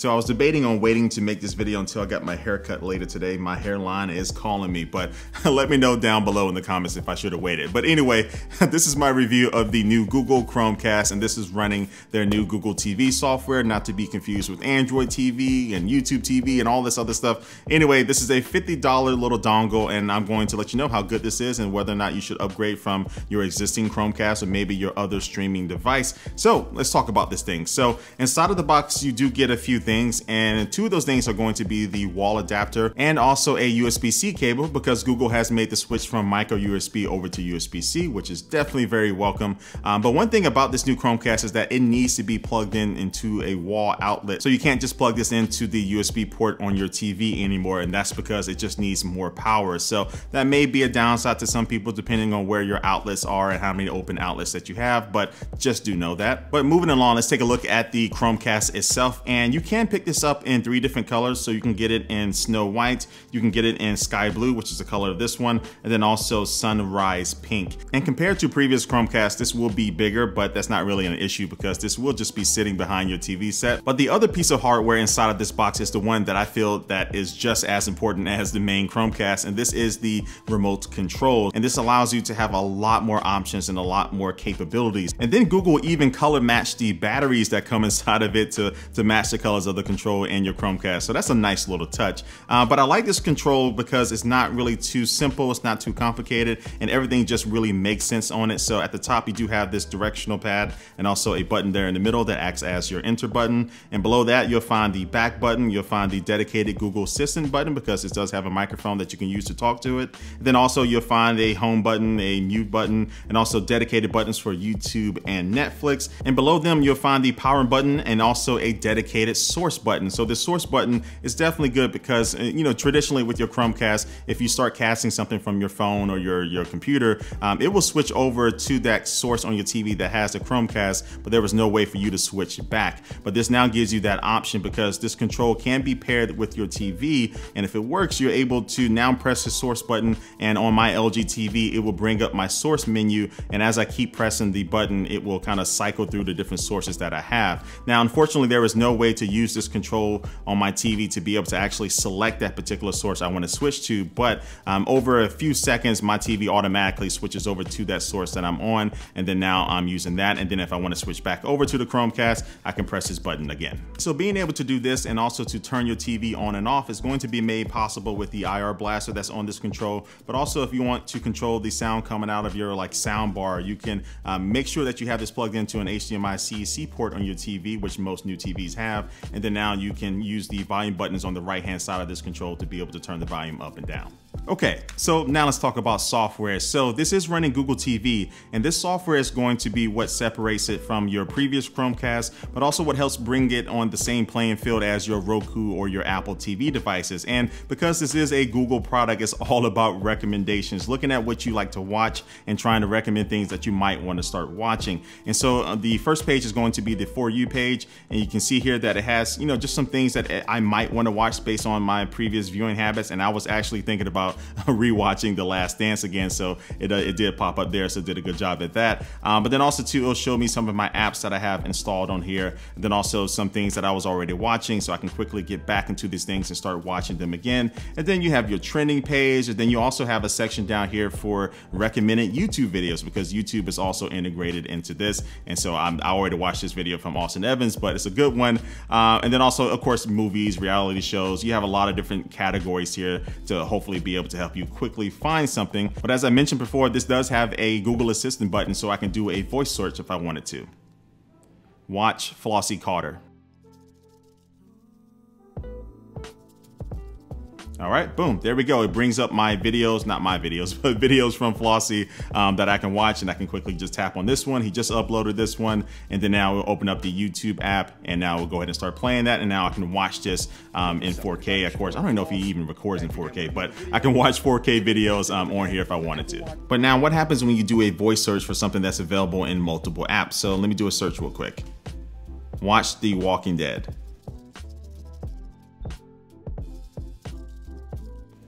So I was debating on waiting to make this video until I got my haircut later today. My hairline is calling me, but let me know down below in the comments if I should have waited. But anyway, this is my review of the new Google Chromecast, and this is running their new Google TV software, not to be confused with Android TV and YouTube TV and all this other stuff. Anyway, this is a $50 little dongle, and I'm going to let you know how good this is and whether or not you should upgrade from your existing Chromecast or maybe your other streaming device. So let's talk about this thing. So inside of the box, you do get a few things things and two of those things are going to be the wall adapter and also a USB-C cable because Google has made the switch from micro USB over to USB-C which is definitely very welcome. Um, but one thing about this new Chromecast is that it needs to be plugged in into a wall outlet. So you can't just plug this into the USB port on your TV anymore and that's because it just needs more power. So that may be a downside to some people depending on where your outlets are and how many open outlets that you have, but just do know that. But moving along, let's take a look at the Chromecast itself and you can pick this up in three different colors. So you can get it in snow white, you can get it in sky blue, which is the color of this one, and then also sunrise pink. And compared to previous Chromecast, this will be bigger, but that's not really an issue because this will just be sitting behind your TV set. But the other piece of hardware inside of this box is the one that I feel that is just as important as the main Chromecast, and this is the remote control. And this allows you to have a lot more options and a lot more capabilities. And then Google even color match the batteries that come inside of it to, to match the of the control and your Chromecast. So that's a nice little touch. Uh, but I like this control because it's not really too simple, it's not too complicated, and everything just really makes sense on it. So at the top, you do have this directional pad and also a button there in the middle that acts as your enter button. And below that, you'll find the back button, you'll find the dedicated Google Assistant button because it does have a microphone that you can use to talk to it. And then also you'll find a home button, a mute button, and also dedicated buttons for YouTube and Netflix. And below them, you'll find the power button and also a dedicated source button. So the source button is definitely good because, uh, you know, traditionally with your Chromecast, if you start casting something from your phone or your, your computer, um, it will switch over to that source on your TV that has the Chromecast, but there was no way for you to switch back. But this now gives you that option because this control can be paired with your TV. And if it works, you're able to now press the source button and on my LG TV, it will bring up my source menu. And as I keep pressing the button, it will kind of cycle through the different sources that I have. Now, unfortunately, there is no way to use use this control on my TV to be able to actually select that particular source I want to switch to. But um, over a few seconds, my TV automatically switches over to that source that I'm on. And then now I'm using that. And then if I want to switch back over to the Chromecast, I can press this button again. So being able to do this and also to turn your TV on and off is going to be made possible with the IR blaster that's on this control. But also if you want to control the sound coming out of your like sound bar, you can um, make sure that you have this plugged into an HDMI CEC port on your TV, which most new TVs have. And then now you can use the volume buttons on the right hand side of this control to be able to turn the volume up and down. Okay, so now let's talk about software. So this is running Google TV, and this software is going to be what separates it from your previous Chromecast, but also what helps bring it on the same playing field as your Roku or your Apple TV devices. And because this is a Google product, it's all about recommendations, looking at what you like to watch and trying to recommend things that you might want to start watching. And so uh, the first page is going to be the For You page, and you can see here that it has, you know, just some things that I might want to watch based on my previous viewing habits. And I was actually thinking about about rewatching The Last Dance again. So it, uh, it did pop up there. So did a good job at that. Um, but then also too, it'll show me some of my apps that I have installed on here. And then also some things that I was already watching. So I can quickly get back into these things and start watching them again. And then you have your trending page. And then you also have a section down here for recommended YouTube videos because YouTube is also integrated into this. And so I'm, I already watched this video from Austin Evans, but it's a good one. Uh, and then also, of course, movies, reality shows. You have a lot of different categories here to hopefully be be able to help you quickly find something. But as I mentioned before, this does have a Google Assistant button so I can do a voice search if I wanted to. Watch Flossy Carter. All right, boom, there we go. It brings up my videos, not my videos, but videos from Flossy um, that I can watch and I can quickly just tap on this one. He just uploaded this one and then now we'll open up the YouTube app and now we'll go ahead and start playing that and now I can watch this um, in 4K. Of course, I don't know if he even records in 4K, but I can watch 4K videos um, on here if I wanted to. But now what happens when you do a voice search for something that's available in multiple apps? So let me do a search real quick. Watch The Walking Dead.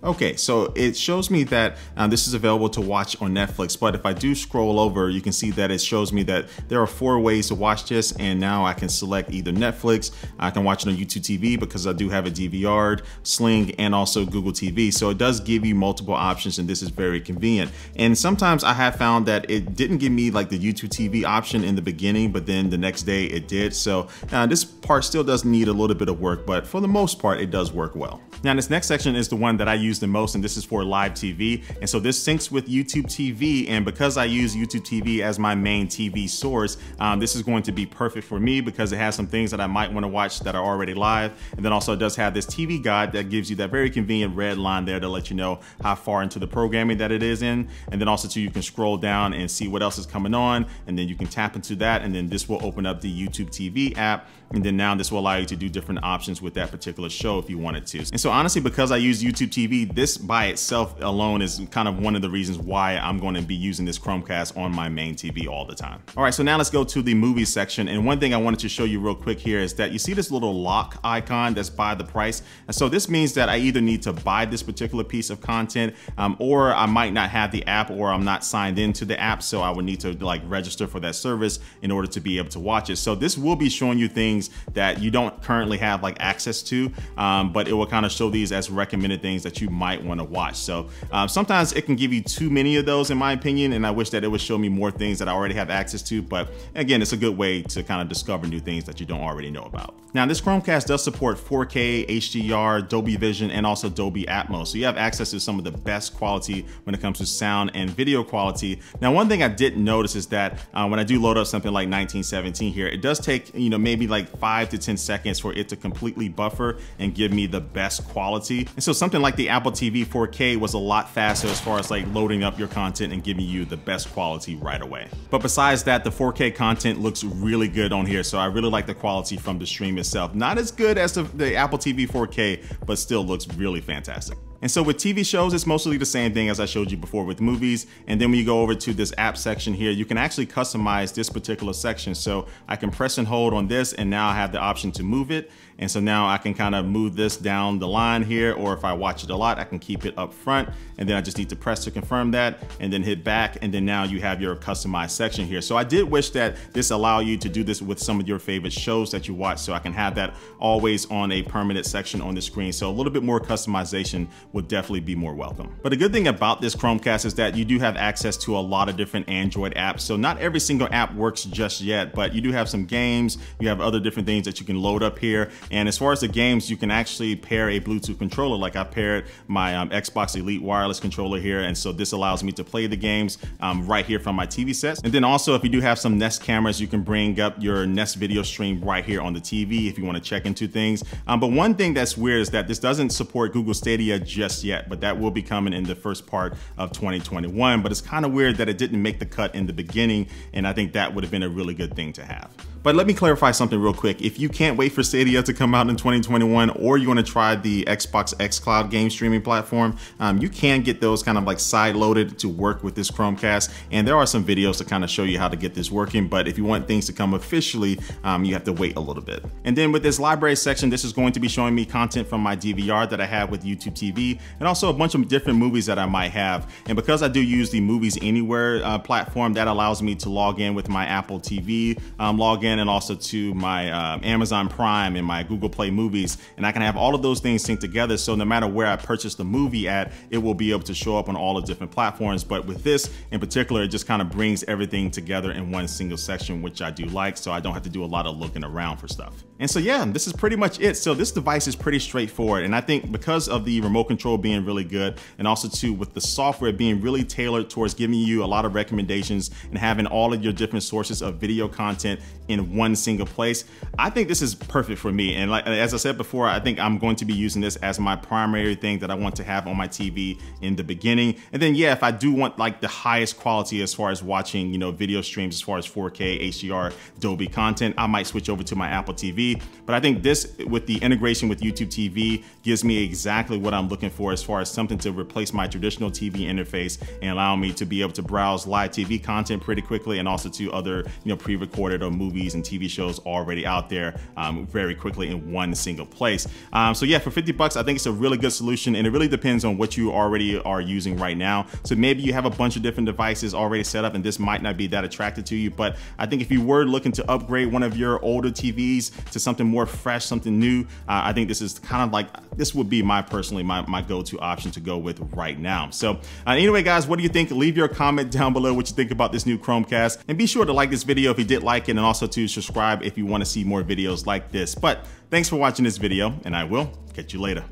Okay, so it shows me that uh, this is available to watch on Netflix, but if I do scroll over, you can see that it shows me that there are four ways to watch this, and now I can select either Netflix, I can watch it on YouTube TV because I do have a DVR, Sling, and also Google TV. So it does give you multiple options, and this is very convenient. And sometimes I have found that it didn't give me like the YouTube TV option in the beginning, but then the next day it did. So uh, this part still does need a little bit of work, but for the most part, it does work well. Now, this next section is the one that I use the most, and this is for live TV. And so this syncs with YouTube TV, and because I use YouTube TV as my main TV source, um, this is going to be perfect for me because it has some things that I might want to watch that are already live. And then also it does have this TV guide that gives you that very convenient red line there to let you know how far into the programming that it is in. And then also too, you can scroll down and see what else is coming on, and then you can tap into that, and then this will open up the YouTube TV app. And then now this will allow you to do different options with that particular show if you wanted to. And so honestly, because I use YouTube TV, this by itself alone is kind of one of the reasons why I'm going to be using this Chromecast on my main TV all the time. All right, so now let's go to the movies section. And one thing I wanted to show you real quick here is that you see this little lock icon that's by the price. And so this means that I either need to buy this particular piece of content um, or I might not have the app or I'm not signed into the app. So I would need to like register for that service in order to be able to watch it. So this will be showing you things that you don't currently have like access to, um, but it will kind of show these as recommended things that you might want to watch. So um, sometimes it can give you too many of those in my opinion, and I wish that it would show me more things that I already have access to. But again, it's a good way to kind of discover new things that you don't already know about. Now this Chromecast does support 4K, HDR, Dolby Vision, and also Dolby Atmos. So you have access to some of the best quality when it comes to sound and video quality. Now one thing I didn't notice is that uh, when I do load up something like 1917 here, it does take, you know, maybe like five to 10 seconds for it to completely buffer and give me the best quality. And so something like the Apple TV 4K was a lot faster as far as like loading up your content and giving you the best quality right away. But besides that, the 4K content looks really good on here. So I really like the quality from the stream itself. Not as good as the, the Apple TV 4K, but still looks really fantastic. And so with TV shows, it's mostly the same thing as I showed you before with movies. And then when you go over to this app section here, you can actually customize this particular section. So I can press and hold on this and now I have the option to move it. And so now I can kind of move this down the line here, or if I watch it a lot, I can keep it up front. And then I just need to press to confirm that and then hit back. And then now you have your customized section here. So I did wish that this allow you to do this with some of your favorite shows that you watch. So I can have that always on a permanent section on the screen. So a little bit more customization would definitely be more welcome. But a good thing about this Chromecast is that you do have access to a lot of different Android apps. So not every single app works just yet, but you do have some games, you have other different things that you can load up here. And as far as the games, you can actually pair a Bluetooth controller. Like I paired my um, Xbox Elite wireless controller here. And so this allows me to play the games um, right here from my TV sets. And then also if you do have some Nest cameras, you can bring up your Nest video stream right here on the TV if you want to check into things. Um, but one thing that's weird is that this doesn't support Google Stadia just yet, but that will be coming in the first part of 2021. But it's kind of weird that it didn't make the cut in the beginning. And I think that would have been a really good thing to have. But let me clarify something real quick. If you can't wait for Stadia to come out in 2021, or you want to try the Xbox xCloud game streaming platform, um, you can get those kind of like side loaded to work with this Chromecast. And there are some videos to kind of show you how to get this working. But if you want things to come officially, um, you have to wait a little bit. And then with this library section, this is going to be showing me content from my DVR that I have with YouTube TV, and also a bunch of different movies that I might have. And because I do use the Movies Anywhere uh, platform, that allows me to log in with my Apple TV um, login and also to my uh, Amazon Prime and my Google Play movies. And I can have all of those things synced together. So no matter where I purchase the movie at, it will be able to show up on all the different platforms. But with this in particular, it just kind of brings everything together in one single section, which I do like. So I don't have to do a lot of looking around for stuff. And so yeah, this is pretty much it. So this device is pretty straightforward. And I think because of the remote control being really good and also too with the software being really tailored towards giving you a lot of recommendations and having all of your different sources of video content in one single place, I think this is perfect for me. And like as I said before, I think I'm going to be using this as my primary thing that I want to have on my TV in the beginning. And then yeah, if I do want like the highest quality as far as watching, you know, video streams as far as 4K, HDR, Dolby content, I might switch over to my Apple TV but I think this with the integration with YouTube TV gives me exactly what I'm looking for as far as something to replace my traditional TV interface and allow me to be able to browse live TV content pretty quickly and also to other, you know, pre-recorded or movies and TV shows already out there um, very quickly in one single place. Um, so yeah, for 50 bucks, I think it's a really good solution and it really depends on what you already are using right now. So maybe you have a bunch of different devices already set up and this might not be that attractive to you, but I think if you were looking to upgrade one of your older TVs to something more fresh, something new, uh, I think this is kind of like, this would be my personally, my, my go-to option to go with right now. So uh, anyway, guys, what do you think? Leave your comment down below what you think about this new Chromecast and be sure to like this video if you did like it and also to subscribe if you want to see more videos like this. But thanks for watching this video and I will catch you later.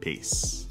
Peace.